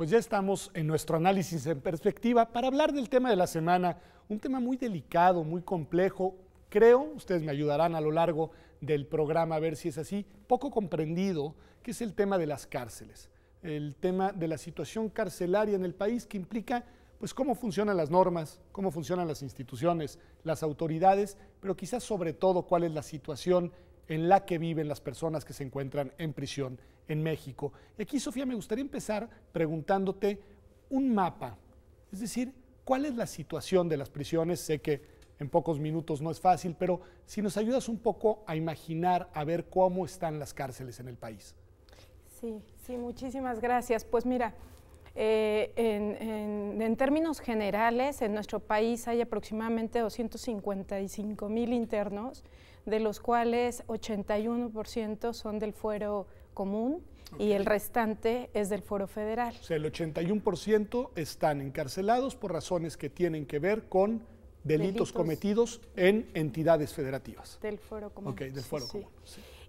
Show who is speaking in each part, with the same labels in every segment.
Speaker 1: Pues ya estamos en nuestro análisis en perspectiva para hablar del tema de la semana, un tema muy delicado, muy complejo. Creo, ustedes me ayudarán a lo largo del programa a ver si es así, poco comprendido, que es el tema de las cárceles, el tema de la situación carcelaria en el país que implica pues cómo funcionan las normas, cómo funcionan las instituciones, las autoridades, pero quizás sobre todo cuál es la situación en la que viven las personas que se encuentran en prisión en México. Y aquí, Sofía, me gustaría empezar preguntándote un mapa, es decir, ¿cuál es la situación de las prisiones? Sé que en pocos minutos no es fácil, pero si nos ayudas un poco a imaginar, a ver cómo están las cárceles en el país.
Speaker 2: Sí, sí, muchísimas gracias. Pues mira, eh, en, términos generales, en nuestro país hay aproximadamente 255 mil internos, de los cuales 81% son del fuero común y el restante es del foro federal.
Speaker 1: O sea, el 81% están encarcelados por razones que tienen que ver con delitos, cometidos en entidades federativas.
Speaker 2: Del foro común.
Speaker 1: Ok, del foro común.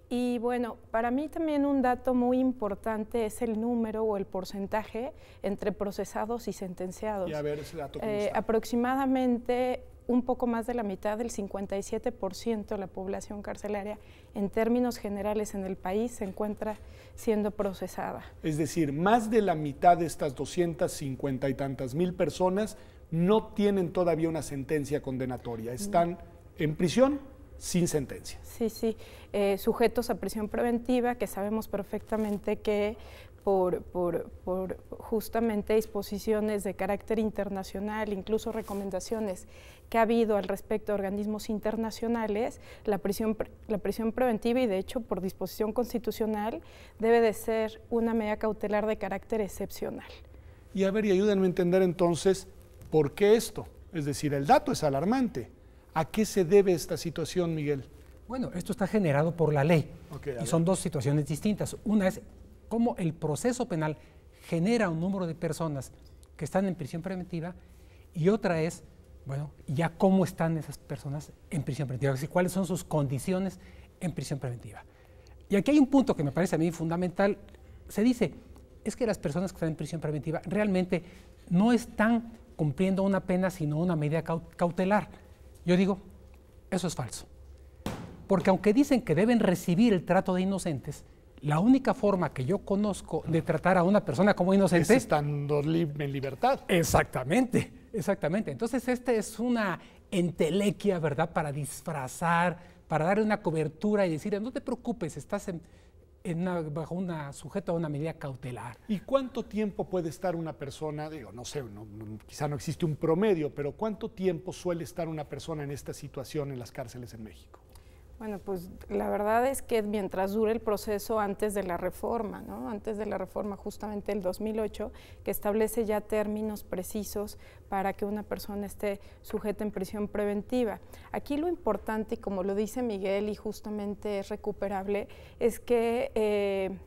Speaker 2: Y bueno, para mí también un dato muy importante es el número o el porcentaje entre procesados y sentenciados.
Speaker 1: Y a ver ese dato.
Speaker 2: Eh, aproximadamente un poco más de la mitad, del 57% de la población carcelaria, en términos generales en el país, se encuentra siendo procesada.
Speaker 1: Es decir, más de la mitad de estas 250 y tantas mil personas no tienen todavía una sentencia condenatoria, están en prisión sin sentencia.
Speaker 2: Sí, sí, eh, sujetos a prisión preventiva, que sabemos perfectamente que por, por, por, justamente disposiciones de carácter internacional, incluso recomendaciones que ha habido al respecto de organismos internacionales, la prisión, la prisión preventiva y de hecho por disposición constitucional debe de ser una medida cautelar de carácter excepcional.
Speaker 1: Y a ver, y ayúdenme a entender entonces por qué esto. Es decir, el dato es alarmante. ¿A qué se debe esta situación, Miguel?
Speaker 3: Bueno, esto está generado por la ley. y son dos situaciones distintas. Una es cómo el proceso penal genera un número de personas que están en prisión preventiva y otra es, bueno, ya cómo están esas personas en prisión preventiva, es decir, cuáles son sus condiciones en prisión preventiva. Y aquí hay un punto que me parece a mí fundamental. Se dice, es que las personas que están en prisión preventiva realmente no están cumpliendo una pena, sino una medida cautelar. Yo digo, eso es falso. Porque aunque dicen que deben recibir el trato de inocentes, la única forma que yo conozco de tratar a una persona como inocente...
Speaker 1: Es estando en libertad.
Speaker 3: Exactamente, exactamente. Entonces, esta es una entelequia, ¿verdad?, para disfrazar, para darle una cobertura y decir, no te preocupes, estás en, bajo una sujeto a una medida cautelar.
Speaker 1: ¿Y cuánto tiempo puede estar una persona, digo, no sé, quizá no existe un promedio, pero cuánto tiempo suele estar una persona en esta situación en las cárceles en México?
Speaker 2: Bueno, pues la verdad es que mientras dure el proceso antes de la reforma, ¿no? antes de la reforma justamente el 2008, que establece ya términos precisos para que una persona esté sujeta en prisión preventiva. Aquí lo importante, y como lo dice Miguel y justamente es recuperable, es que... Eh,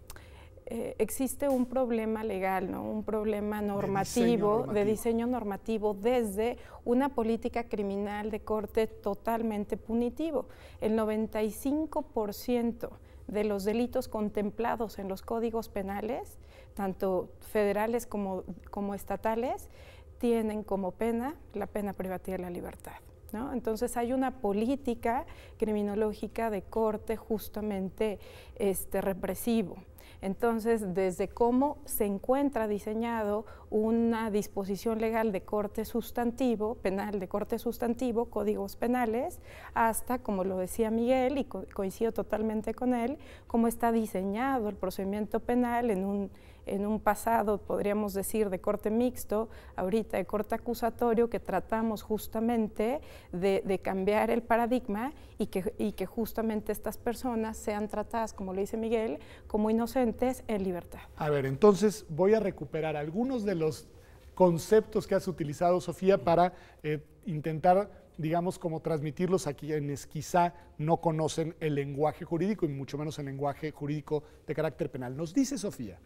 Speaker 2: eh, existe un problema legal, ¿no? un problema normativo, de diseño, normativo, desde una política criminal de corte totalmente punitivo. El 95% de los delitos contemplados en los códigos penales, tanto federales como, como estatales, tienen como pena la pena privativa de la libertad. ¿no? Entonces hay una política criminológica de corte justamente este, represivo. Entonces, desde cómo se encuentra diseñado una disposición legal de corte sustantivo, penal de corte sustantivo, códigos penales, hasta, como lo decía Miguel, y coincido totalmente con él, cómo está diseñado el procedimiento penal en un en un pasado, podríamos decir, de corte mixto, ahorita de corte acusatorio, que tratamos justamente de, cambiar el paradigma y que, justamente estas personas sean tratadas, como lo dice Miguel, como inocentes en libertad.
Speaker 1: A ver, entonces voy a recuperar algunos de los conceptos que has utilizado, Sofía, para eh, intentar digamos, como transmitirlos a quienes quizá no conocen el lenguaje jurídico y mucho menos el lenguaje jurídico de carácter penal. Nos dice Sofía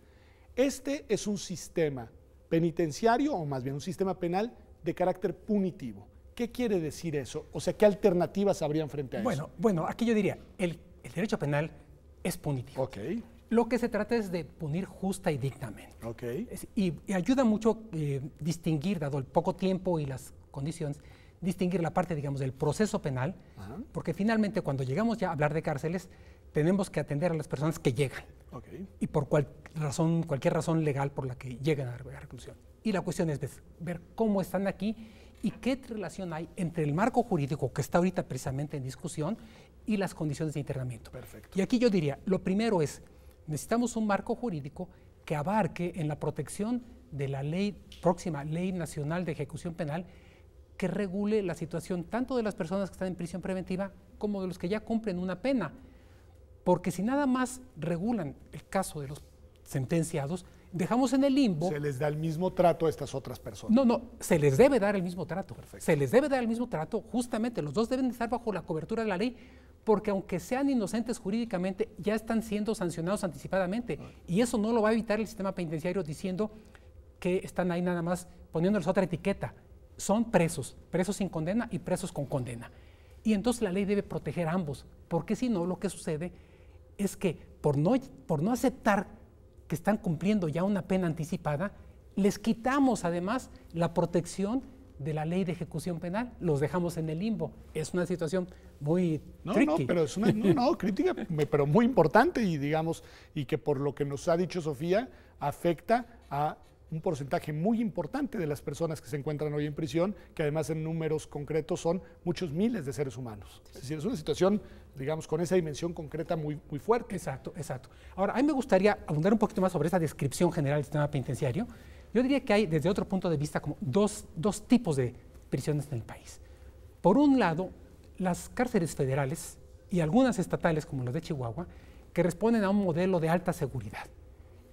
Speaker 1: este es un sistema penitenciario, o más bien un sistema penal, de carácter punitivo. ¿Qué quiere decir eso? O sea, ¿qué alternativas habrían frente a
Speaker 3: bueno,
Speaker 1: eso?
Speaker 3: Bueno, aquí yo diría, el, derecho penal es punitivo.
Speaker 1: Ok.
Speaker 3: Lo que se trata es de punir justa y dignamente.
Speaker 1: Okay.
Speaker 3: Y, ayuda mucho eh, distinguir, dado el poco tiempo y las condiciones, distinguir la parte, digamos, del proceso penal, porque finalmente cuando llegamos ya a hablar de cárceles, tenemos que atender a las personas que llegan. Y por cual razón, cualquier razón legal por la que llegan a la reclusión. Y la cuestión es ver cómo están aquí y qué relación hay entre el marco jurídico que está ahorita precisamente en discusión y las condiciones de internamiento.
Speaker 1: Perfecto.
Speaker 3: Y aquí yo diría, lo primero es, necesitamos un marco jurídico que abarque en la protección de la ley próxima Ley Nacional de Ejecución Penal que regule la situación tanto de las personas que están en prisión preventiva como de los que ya cumplen una pena. Porque si nada más regulan el caso de los sentenciados, dejamos en el limbo.
Speaker 1: Se les da el mismo trato a estas otras personas.
Speaker 3: No, no, se les debe dar el mismo trato. Se les debe dar el mismo trato, justamente, los dos deben estar bajo la cobertura de la ley, porque aunque sean inocentes jurídicamente, ya están siendo sancionados anticipadamente. Y eso no lo va a evitar el sistema penitenciario diciendo que están ahí nada más poniéndoles otra etiqueta. Son presos, presos sin condena y presos con condena. Y entonces la ley debe proteger a ambos, porque si no, lo que sucede es que por no, por no aceptar que están cumpliendo ya una pena anticipada, les quitamos además la protección de la ley de ejecución penal, los dejamos en el limbo. Es una situación muy
Speaker 1: no, No, pero es una no, crítica, pero muy importante y digamos, y que por lo que nos ha dicho Sofía, afecta a un porcentaje muy importante de las personas que se encuentran hoy en prisión, que además en números concretos son muchos miles de seres humanos. Es decir, es una situación, digamos, con esa dimensión concreta muy, muy fuerte.
Speaker 3: Exacto, exacto. Ahora, a mí me gustaría abundar un poquito más sobre esa descripción general del sistema penitenciario. Yo diría que hay, desde otro punto de vista, como dos, dos tipos de prisiones en el país. Por un lado, las cárceles federales y algunas estatales, como las de Chihuahua, que responden a un modelo de alta seguridad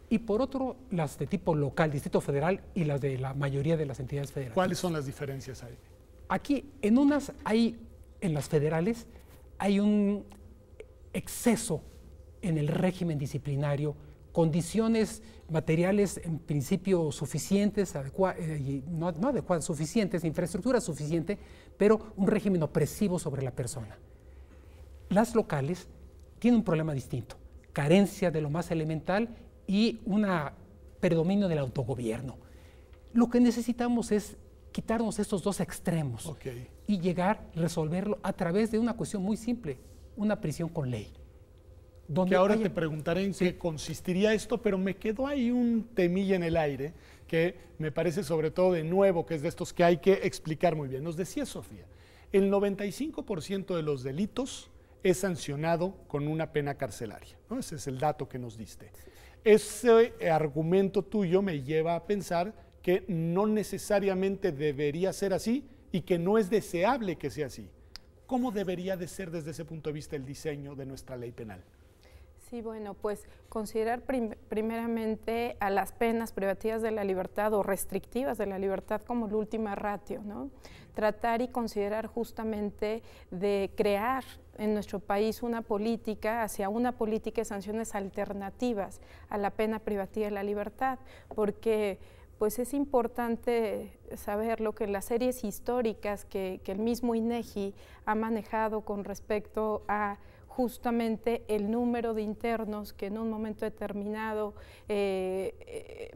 Speaker 3: y por otro las de tipo local, Distrito Federal y las de la mayoría de las entidades federales.
Speaker 1: ¿Cuáles son las diferencias ahí?
Speaker 3: Aquí, en unas hay, en las federales, hay un exceso en el régimen disciplinario, condiciones materiales en principio suficientes, eh, no, no adecuadas, suficientes, infraestructura suficiente, pero un régimen opresivo sobre la persona. Las locales tienen un problema distinto, carencia de lo más elemental y un predominio del autogobierno. Lo que necesitamos es quitarnos estos dos extremos y llegar a resolverlo a través de una cuestión muy simple, una prisión con ley.
Speaker 1: Donde que ahora te preguntaré en qué consistiría esto, pero me quedó ahí un temilla en el aire que me parece sobre todo de nuevo, que es de estos que hay que explicar muy bien. Nos decía Sofía, el 95% de los delitos es sancionado con una pena carcelaria. Ese es el dato que nos diste. Ese argumento tuyo me lleva a pensar que no necesariamente debería ser así y que no es deseable que sea así. ¿Cómo debería de ser desde ese punto de vista el diseño de nuestra ley penal?
Speaker 2: Sí, bueno, pues considerar primeramente a las penas privativas de la libertad o restrictivas de la libertad como la última ratio, ¿no? Tratar y considerar justamente de crear en nuestro país una política hacia una política de sanciones alternativas a la pena privativa de la libertad, porque pues es importante saber lo que las series históricas que, el mismo INEGI ha manejado con respecto a justamente el número de internos que en un momento determinado eh, eh,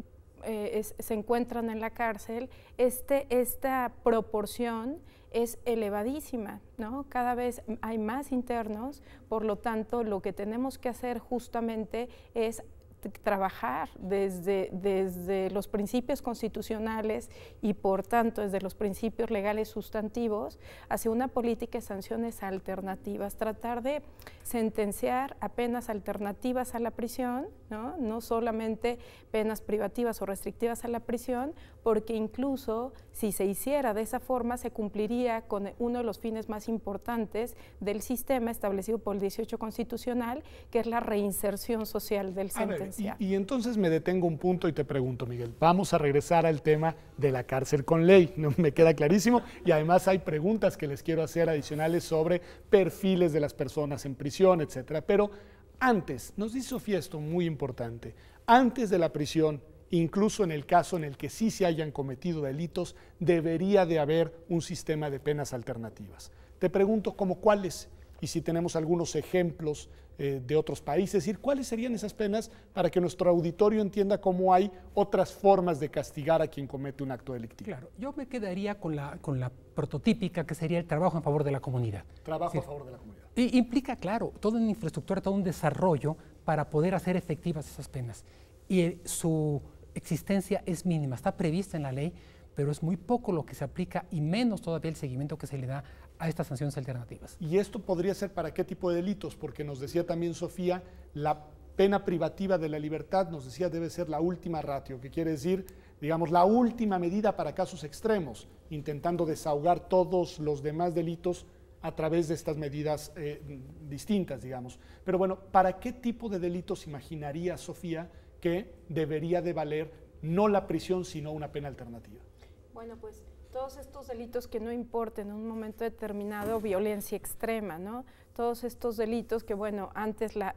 Speaker 2: eh, se encuentran en la cárcel, este, esta proporción es elevadísima, ¿no? Cada vez hay más internos, por lo tanto, lo que tenemos que hacer justamente es trabajar desde, desde los principios constitucionales y por tanto desde los principios legales sustantivos hacia una política de sanciones alternativas, tratar de sentenciar a penas alternativas a la prisión, ¿no? no solamente penas privativas o restrictivas a la prisión, porque incluso si se hiciera de esa forma se cumpliría con uno de los fines más importantes del sistema establecido por el 18 constitucional, que es la reinserción social del sentenciado.
Speaker 1: y, y, entonces me detengo un punto y te pregunto, Miguel, vamos a regresar al tema de la cárcel con ley, no me queda clarísimo, y además hay preguntas que les quiero hacer adicionales sobre perfiles de las personas en prisión, etcétera, pero antes, nos dice Sofía muy importante, antes de la prisión incluso en el caso en el que sí se hayan cometido delitos, debería de haber un sistema de penas alternativas. Te pregunto, ¿cómo cuáles? Y si tenemos algunos ejemplos eh, de otros países, es decir, cuáles serían esas penas para que nuestro auditorio entienda cómo hay otras formas de castigar a quien comete un acto delictivo.
Speaker 3: Claro, yo me quedaría con la, con la prototípica que sería el trabajo en favor de la comunidad.
Speaker 1: Trabajo a favor de la comunidad.
Speaker 3: Y implica, claro, toda una infraestructura, todo un desarrollo para poder hacer efectivas esas penas. Y eh, su existencia es mínima, está prevista en la ley, pero es muy poco lo que se aplica y menos todavía el seguimiento que se le da a estas sanciones alternativas.
Speaker 1: ¿Y esto podría ser para qué tipo de delitos? Porque nos decía también Sofía, la pena privativa de la libertad, nos decía, debe ser la última ratio, que quiere decir, digamos, la última medida para casos extremos, intentando desahogar todos los demás delitos a través de estas medidas eh, distintas, digamos. Pero bueno, ¿para qué tipo de delitos imaginaría Sofía que debería de valer no la prisión, sino una pena alternativa?
Speaker 2: Bueno, pues todos estos delitos que no importen en un momento determinado violencia extrema, ¿no? Todos estos delitos que, bueno, antes la,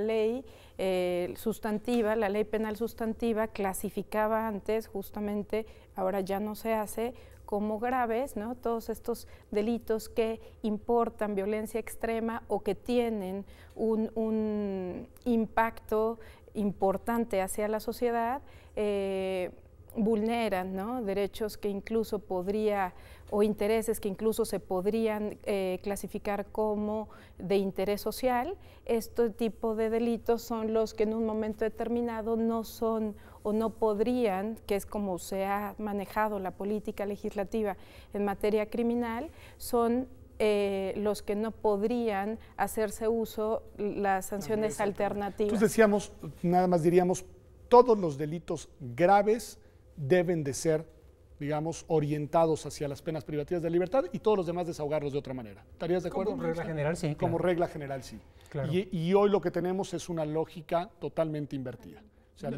Speaker 2: ley eh, sustantiva, la ley penal sustantiva, clasificaba antes, justamente, ahora ya no se hace, como graves, ¿no? Todos estos delitos que importan violencia extrema o que tienen un, un impacto importante hacia la sociedad, eh, vulneran ¿no? derechos que incluso podría o intereses que incluso se podrían eh, clasificar como de interés social, este tipo de delitos son los que en un momento determinado no son o no podrían, que es como se ha manejado la política legislativa en materia criminal, son eh, los que no podrían hacerse uso las sanciones alternativas.
Speaker 1: Entonces decíamos, nada más diríamos, todos los delitos graves deben de ser, digamos, orientados hacia las penas privativas de libertad y todos los demás desahogarlos de otra manera. ¿Estarías de acuerdo?
Speaker 3: Como regla general, sí.
Speaker 1: Como regla general, sí. Y, hoy lo que tenemos es una lógica totalmente invertida.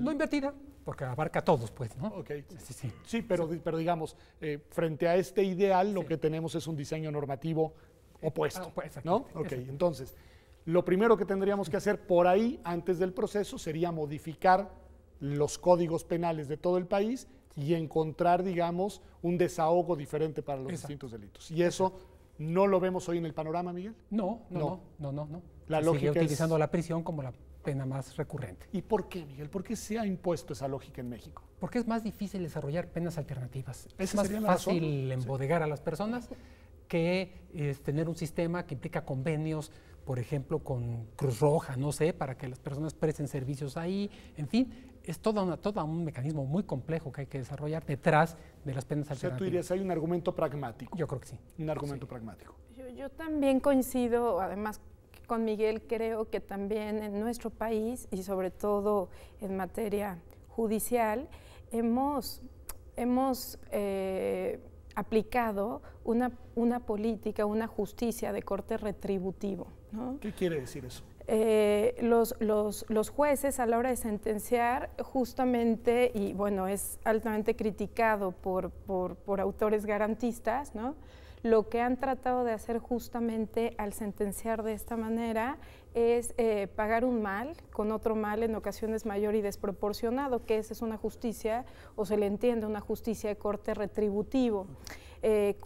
Speaker 3: no, invertida, porque abarca a todos, pues, ¿no?
Speaker 1: Ok. Sí, sí. sí pero, pero digamos, eh, frente a este ideal, lo que tenemos es un diseño normativo opuesto. Ah, pues, ¿No? Ok, entonces, lo primero que tendríamos que hacer por ahí, antes del proceso, sería modificar los códigos penales de todo el país y encontrar, digamos, un desahogo diferente para los distintos delitos. ¿Y eso no lo vemos hoy en el panorama, Miguel?
Speaker 3: No, no, no, no, no. La lógica sigue utilizando la prisión como la pena más recurrente.
Speaker 1: ¿Y por qué, Miguel? ¿Por qué se ha impuesto esa lógica en México?
Speaker 3: Porque es más difícil desarrollar penas alternativas. Es más fácil embodegar a las personas que es tener un sistema que implica convenios, por ejemplo, con Cruz Roja, no sé, para que las personas presten servicios ahí, en fin, es todo, todo un mecanismo muy complejo que hay que desarrollar detrás de las penas alternativas. O sea,
Speaker 1: tú dirías, hay un argumento pragmático.
Speaker 3: Yo creo que sí.
Speaker 1: Un argumento pragmático.
Speaker 2: Yo, también coincido, además con Miguel, creo que también en nuestro país y sobre todo en materia judicial, hemos, hemos eh, aplicado una, una política, una justicia de corte retributivo.
Speaker 1: ¿Qué quiere decir eso?
Speaker 2: Eh, los, los, jueces a la hora de sentenciar justamente, y bueno, es altamente criticado por, autores garantistas, ¿no? lo que han tratado de hacer justamente al sentenciar de esta manera es eh, pagar un mal con otro mal en ocasiones mayor y desproporcionado, que esa es una justicia, o se le entiende una justicia de corte retributivo. Eh,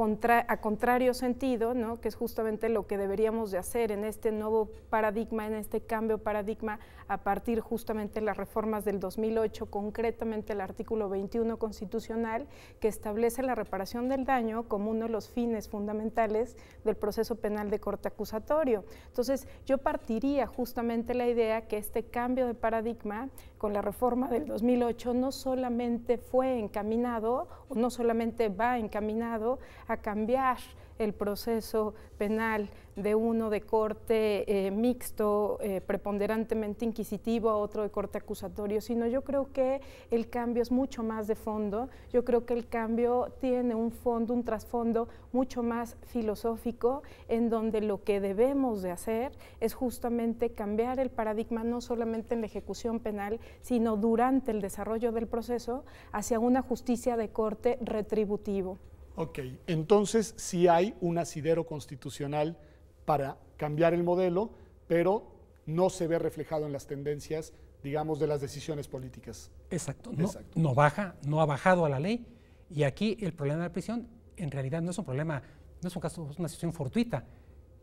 Speaker 2: a contrario sentido, ¿no? que es justamente lo que deberíamos de hacer en este nuevo paradigma, en este cambio paradigma a partir justamente de las reformas del 2008, concretamente el artículo 21 constitucional que establece la reparación del daño como uno de los fines fundamentales del proceso penal de corte acusatorio. Entonces, yo partiría justamente la idea que este cambio de paradigma con la reforma del 2008 no solamente fue encaminado no solamente va encaminado a cambiar el proceso penal de uno de corte eh, mixto, eh, preponderantemente inquisitivo, a otro de corte acusatorio, sino yo creo que el cambio es mucho más de fondo, yo creo que el cambio tiene un fondo, un trasfondo mucho más filosófico, en donde lo que debemos de hacer es justamente cambiar el paradigma no solamente en la ejecución penal, sino durante el desarrollo del proceso hacia una justicia de corte retributivo.
Speaker 1: Ok, entonces sí hay un asidero constitucional para cambiar el modelo, pero no se ve reflejado en las tendencias, digamos, de las decisiones políticas.
Speaker 3: Exacto, no, no baja, no ha bajado a la ley. Y aquí el problema de la prisión en realidad no es un problema, no es un caso, es una situación fortuita.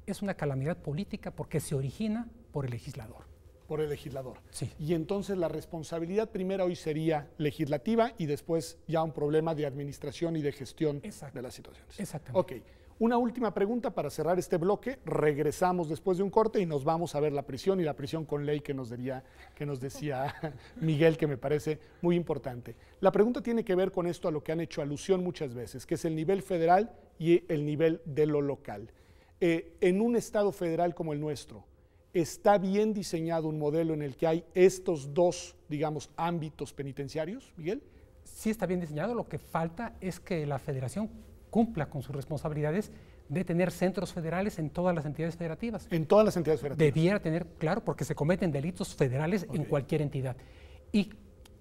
Speaker 3: es una calamidad política porque se origina por el legislador.
Speaker 1: Por el legislador.
Speaker 3: Sí.
Speaker 1: Y entonces la responsabilidad primera hoy sería legislativa y después ya un problema de administración y de gestión de las situaciones.
Speaker 3: Exactamente.
Speaker 1: Ok. Una última pregunta para cerrar este bloque. Regresamos después de un corte y nos vamos a ver la prisión y la prisión con ley que nos, diría, que nos decía Miguel, que me parece muy importante. La pregunta tiene que ver con esto a lo que han hecho alusión muchas veces, que es el nivel federal y el nivel de lo local. Eh, en un Estado federal como el nuestro, ¿está bien diseñado un modelo en el que hay estos dos, digamos, ámbitos penitenciarios, Miguel?
Speaker 3: Sí está bien diseñado, lo que falta es que la federación cumpla con sus responsabilidades de tener centros federales en todas las entidades federativas.
Speaker 1: En todas las entidades federativas.
Speaker 3: Debiera tener, claro, porque se cometen delitos federales en cualquier entidad. Y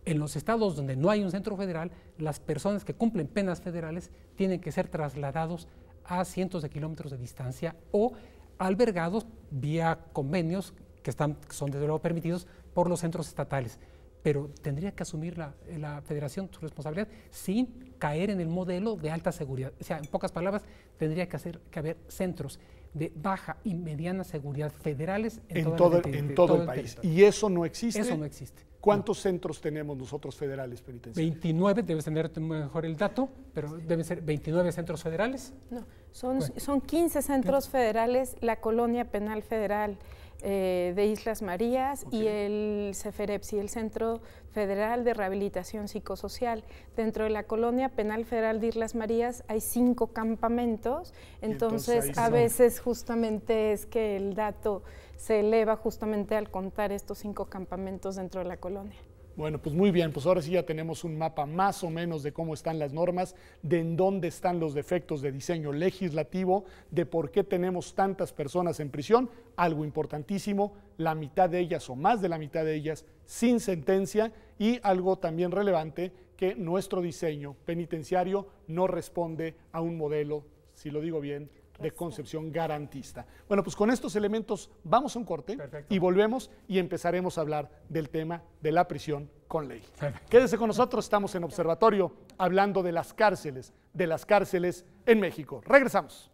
Speaker 3: en los estados donde no hay un centro federal, las personas que cumplen penas federales tienen que ser trasladados a cientos de kilómetros de distancia o albergados vía convenios que están, son desde luego permitidos por los centros estatales pero tendría que asumir la, la, federación su responsabilidad sin caer en el modelo de alta seguridad. O sea, en pocas palabras, tendría que, hacer, que haber centros de baja y mediana seguridad federales
Speaker 1: en, todo, en todo, el país. ¿Y eso no existe?
Speaker 3: Eso no existe.
Speaker 1: ¿Cuántos centros tenemos nosotros federales penitenciarios?
Speaker 3: 29, debes tener mejor el dato, pero deben ser 29 centros federales.
Speaker 2: No, son, son 15 centros federales, la colonia penal federal eh, de Islas Marías y el CEFEREPSI, el Centro Federal de Rehabilitación Psicosocial. Dentro de la colonia penal federal de Islas Marías hay cinco campamentos, entonces, a veces justamente es que el dato se eleva justamente al contar estos cinco campamentos dentro de la colonia.
Speaker 1: Bueno, pues muy bien, pues ahora sí ya tenemos un mapa más o menos de cómo están las normas, de en dónde están los defectos de diseño legislativo, de por qué tenemos tantas personas en prisión, algo importantísimo, la mitad de ellas o más de la mitad de ellas sin sentencia y algo también relevante, que nuestro diseño penitenciario no responde a un modelo, si lo digo bien, de concepción garantista. Bueno, pues con estos elementos vamos a un corte y volvemos y empezaremos a hablar del tema de la prisión con ley. Quédese con nosotros, estamos en Observatorio hablando de las cárceles, de las cárceles en México. Regresamos.